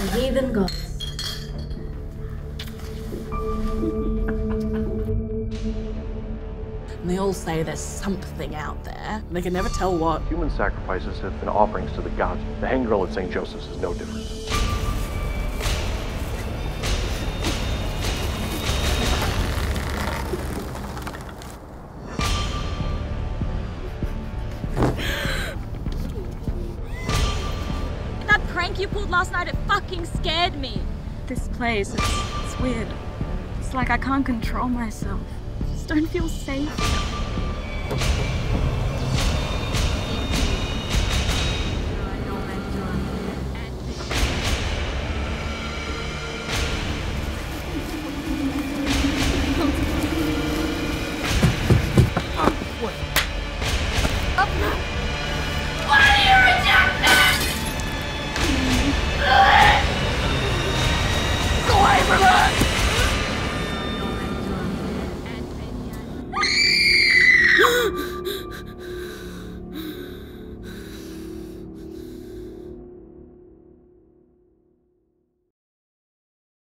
The heathen gods. And they all say there's something out there. They can never tell what. Human sacrifices have been offerings to the gods. The hanged girl at St. Joseph's is no different. Prank you pulled last night, it fucking scared me. This place, it's, it's weird. It's like I can't control myself. I just don't feel safe.